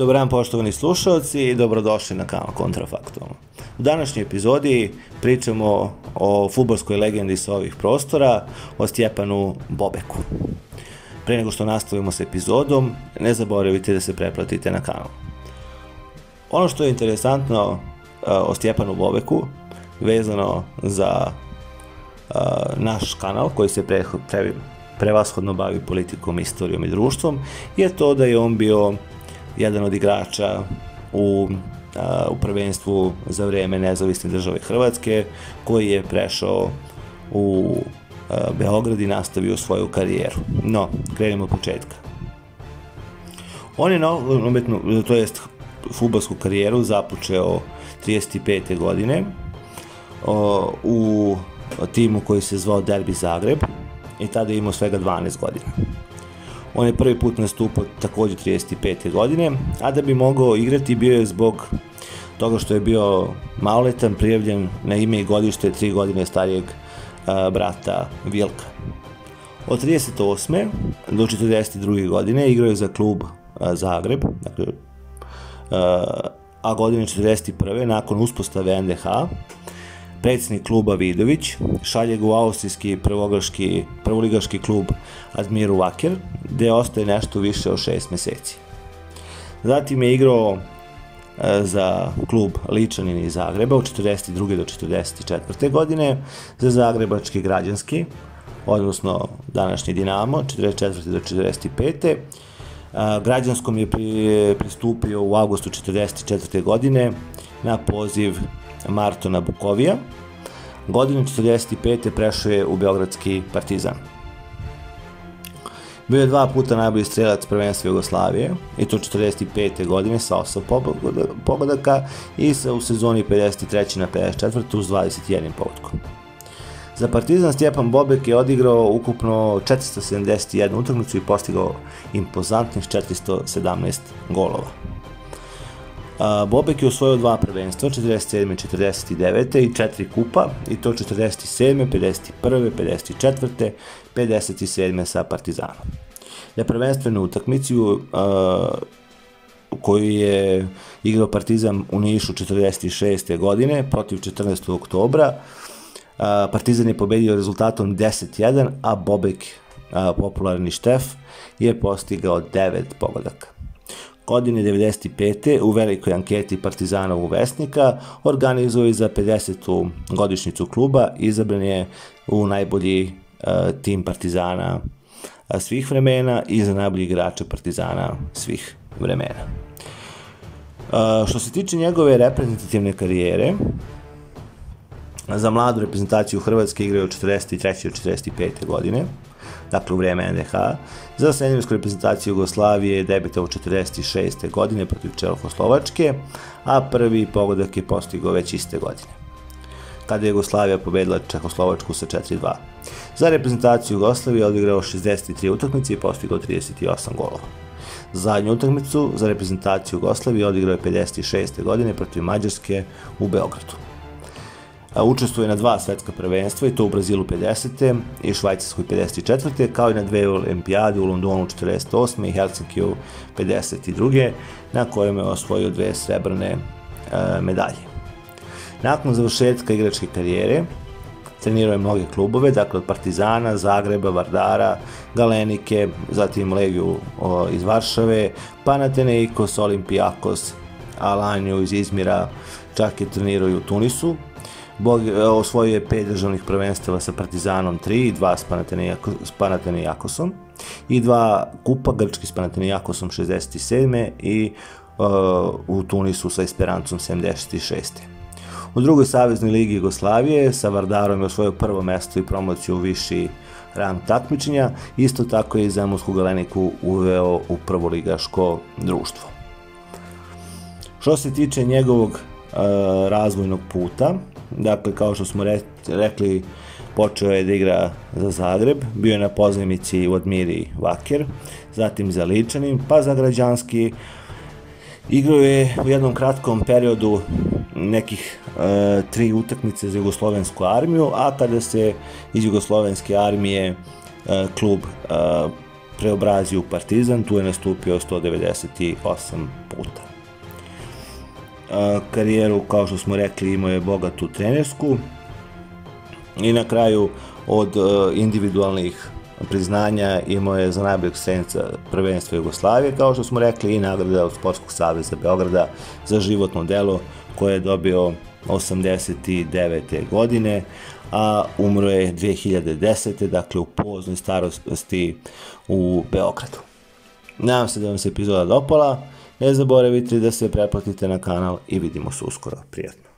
Dobar dan poštovani slušalci i dobrodošli na kanal Kontrafaktualno. U današnjoj epizodi pričamo o futbolskoj legendi sa ovih prostora, o Stjepanu Bobeku. Pre nego što nastavimo sa epizodom, ne zaboravite da se preplatite na kanal. Ono što je interesantno uh, o Stjepanu Bobeku, vezano za uh, naš kanal koji se pre, pre, prevashodno bavi politikom, istorijom i društvom, je to da je on bio jedan od igrača u, a, u prvenstvu za vreme nezavisne države Hrvatske, koji je prešao u a, Beograd i nastavio svoju karijeru. No, krenemo od početka. On je nometnu, to jest futbolsku karijeru započeo 35. godine o, u timu koji se zvao Derbi Zagreb i tada je imao svega 12 godina. On je prvi put nastupao takođe 35. godine, a da bi mogao igrati bio je zbog toga što je bio maloletan prijavljen na ime i godište 3 godine starijeg a, brata Vilka. Od 38. do 42. godine igrao je za klub a, Zagreb, dakle, a, a godine 41. nakon uspostave NDH Predsjednik kluba Vidović šalje ga u austrijski prvoligaški, klub Admiru Vaker, gde ostaje nešto više od 6 meseci. Zatim je igrao e, za klub Ličanin iz Zagreba od 42. do 44. godine, za Zagrebački građanski, odnosno današnji Dinamo, 44. do 45. Građanskom je pristupio u avgustu 44. godine na poziv Martona Bukovija. Godinu 45. prešao je u Beogradski partizan. Bio je dva puta najbolji strelac prvenstva Jugoslavije, i to 45. godine sa 8 pogodaka i sa u sezoni 53. na 54. uz 21 pogodkom. Za Partizan Stjepan Bobek je odigrao ukupno 471 utakmicu i postigao impozantnih 417 golova. Bobek je osvojio dva prvenstva, 47. i 49. i četiri kupa, i to 47. 51. 54. 57. sa Partizanom. Na prvenstvenu utakmicu uh, koju je igrao Partizan u Nišu 46. godine protiv 14. oktobra, Partizan je pobedio rezultatom 10-1, a Bobek, popularni Štef, je postigao 9 pogodaka godine 95. u velikoj anketi Partizanovog vesnika organizuje za 50. godišnicu kluba, izabran je u najbolji uh, tim Partizana svih vremena i za najbolji igrača Partizana svih vremena. Uh, što se tiče njegove reprezentativne karijere, za mladu reprezentaciju Hrvatske igraju od 43. do 45. godine dakle u vreme NDH. Za seniorsku reprezentaciju Jugoslavije je debitao 46. godine protiv Čelhoslovačke, a prvi pogodak je postigao već iste godine kada je Jugoslavija pobedila Čehoslovačku sa 4-2. Za reprezentaciju Jugoslavije je odigrao 63 utakmice i postigao 38 golova. Zadnju utakmicu za reprezentaciju Jugoslavije odigrao je 56. godine protiv Mađarske u Beogradu učestvuje na dva svetska prvenstva i to u Brazilu 50. i Švajcarskoj 54. kao i na dve olimpijade u Londonu 48. i Helsinkiju 52. na kojem je osvojio dve srebrne e, medalje. Nakon završetka igračke karijere, trenirao je mnoge klubove, dakle od Partizana, Zagreba, Vardara, Galenike, zatim Legiju iz Varšave, Panathinaikos, Olimpijakos, Alanju iz Izmira, čak je trenirao i u Tunisu, Bog e, osvojio je pet državnih prvenstava sa Partizanom 3 i dva s Panathinaikosom i dva kupa grčki s Panathinaikosom 67. i uh, u Tunisu sa Esperancom 76. U drugoj saveznoj ligi Jugoslavije sa Vardarom je osvojio prvo mesto i promociju u viši rang takmičenja, isto tako je i Zemunsku galeniku uveo u prvoligaško društvo. Što se tiče njegovog uh, razvojnog puta, Dakle, kao što smo rekli, počeo je da igra za Zagreb, bio je na pozemici u Admiri Vaker, zatim za Ličanin, pa za Građanski. Igrao je u jednom kratkom periodu nekih e, tri utakmice za Jugoslovensku armiju, a kada se iz Jugoslovenske armije e, klub e, preobrazio u Partizan, tu je nastupio 198 puta. Karijeru, kao što smo rekli, imao je bogatu trenersku i na kraju od individualnih priznanja imao je za najboljeg strelca prvenstva Jugoslavije, kao što smo rekli, i nagrada od Sportskog saveza Beograda za životno delo koje je dobio 89. godine, a umro je 2010. dakle u poznoj starosti u Beogradu. Nadam se da vam se epizoda dopala, ne zaboravite da se pretplatite na kanal i vidimo se uskoro. Prijatno.